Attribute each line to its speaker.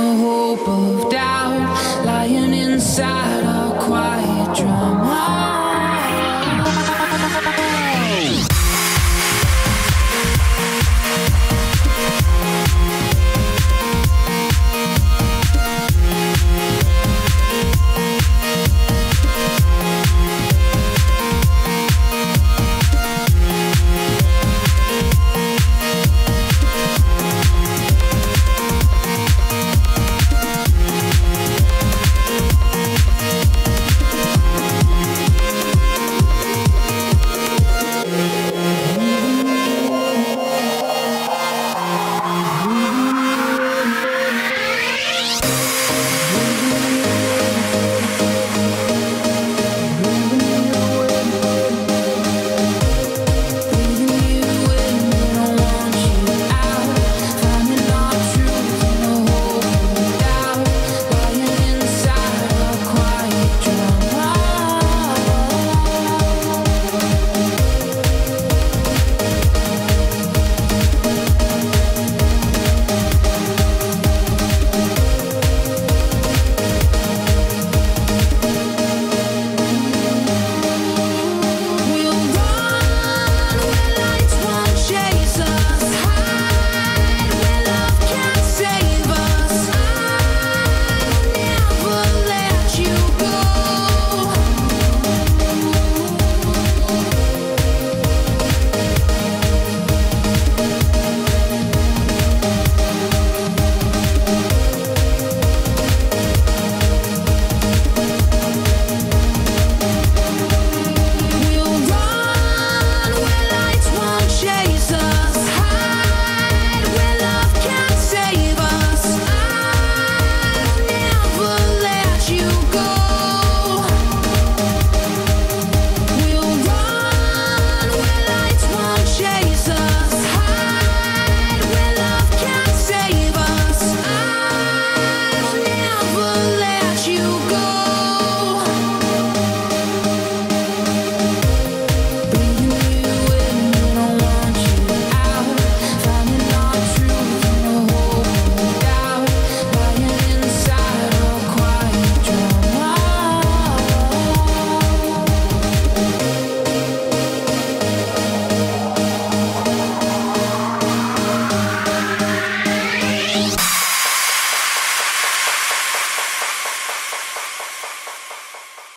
Speaker 1: the hope of doubt lying inside.